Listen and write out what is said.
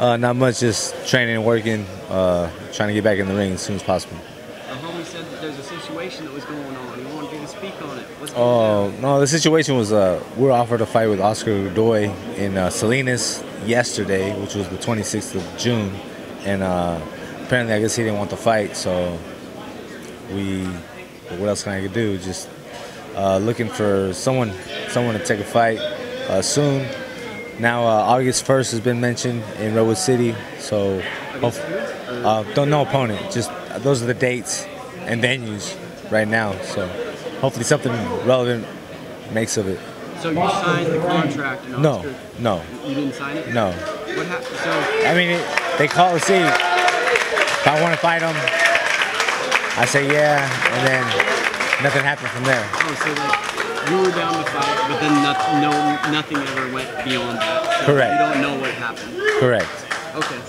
Uh, not much, just training and working, uh, trying to get back in the ring as soon as possible. The homie said that there's a situation that was going on. He wanted you to speak on it. What's going Oh no, the situation was uh, we were offered a fight with Oscar Godoy in uh, Salinas yesterday, which was the 26th of June, and uh, apparently I guess he didn't want the fight, so we. What else can I do? Just uh, looking for someone, someone to take a fight uh, soon. Now uh, August 1st has been mentioned in Redwood City, so Against hope- who? Or- uh, don't know opponent. Just uh, those are the dates and venues right now. So hopefully something relevant makes of it. so you signed the contract No, Oscar, no, you didn't sign it? no. What happened? So I mean, it, they call to see if I want to fight them. I say yeah, and then nothing happened from there. Oh, so like you were down to fight, but then not, no, nothing ever went beyond that. So Correct. You don't know what happened. Correct. Okay.